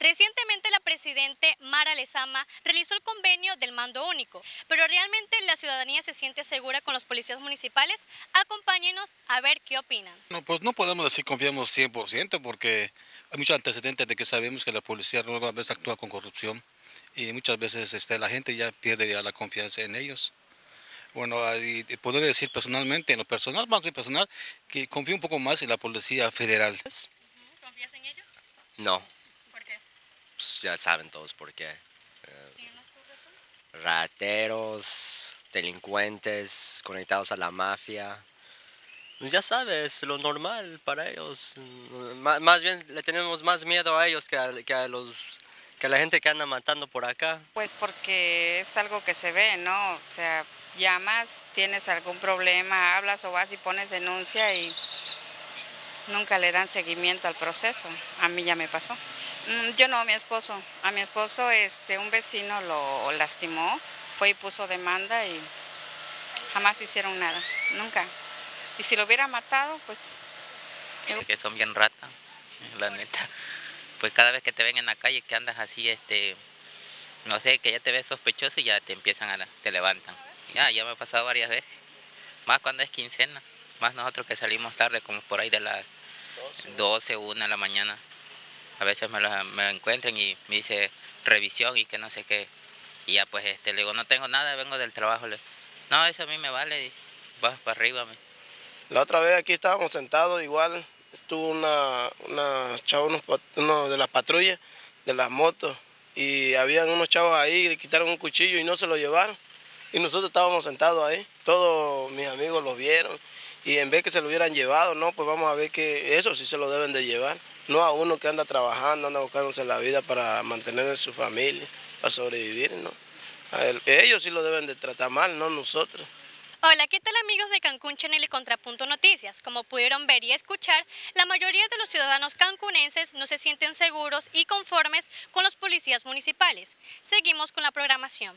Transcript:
Recientemente la presidente Mara Lezama realizó el convenio del mando único, pero realmente la ciudadanía se siente segura con los policías municipales. Acompáñenos a ver qué opinan. No, pues no podemos decir confiamos 100% porque hay muchos antecedentes de que sabemos que la policía normalmente actúa con corrupción y muchas veces este, la gente ya pierde ya la confianza en ellos. Bueno, y puedo decir personalmente, en lo personal, más que personal, que confío un poco más en la Policía Federal. ¿Confías en ellos? No, ¿Por qué? pues ya saben todos por qué. ¿Tienes tu razón? Rateros, delincuentes, conectados a la mafia. Pues ya sabes, lo normal para ellos. Má- Más bien le tenemos más miedo a ellos que a, que a los que a la gente que anda matando por acá. Pues porque es algo que se ve, ¿no? O sea, llamas, tienes algún problema, hablas o vas y pones denuncia y nunca le dan seguimiento al proceso. A mí ya me pasó. Mm, Yo no, mi esposo. A mi esposo este, un vecino lo lastimó, fue y puso demanda y jamás hicieron nada, nunca. Y si lo hubiera matado, pues Es que son bien ratas, la neta. Pues cada vez que te ven en la calle que andas así, este, no sé, que ya te ves sospechoso y ya te empiezan a, te levantan. Ya, ya me ha pasado varias veces. Más cuando es quincena. Más nosotros que salimos tarde, como por ahí de las 12, 1 de la mañana. A veces me lo, me lo encuentran y me dice revisión y que no sé qué. Y ya pues este, le digo, no tengo nada, vengo del trabajo. No, eso a mí me vale, vas para arriba. La otra vez aquí estábamos sentados, igual estuvo una, una chava, unos, uno de las patrullas, de las motos, y habían unos chavos ahí, le quitaron un cuchillo y no se lo llevaron. Y nosotros estábamos sentados ahí, todos mis amigos lo vieron, y en vez que se lo hubieran llevado, no, pues vamos a ver que eso sí se lo deben de llevar. No a uno que anda trabajando, anda buscándose la vida para mantener a su familia, para sobrevivir, ¿no? Ellos sí lo deben de tratar mal, no nosotros. Hola, ¿qué tal amigos de Cancún Channel y Contrapunto Noticias? Como pudieron ver y escuchar, la mayoría de los ciudadanos cancunenses no se sienten seguros y conformes con los policías municipales. Seguimos con la programación.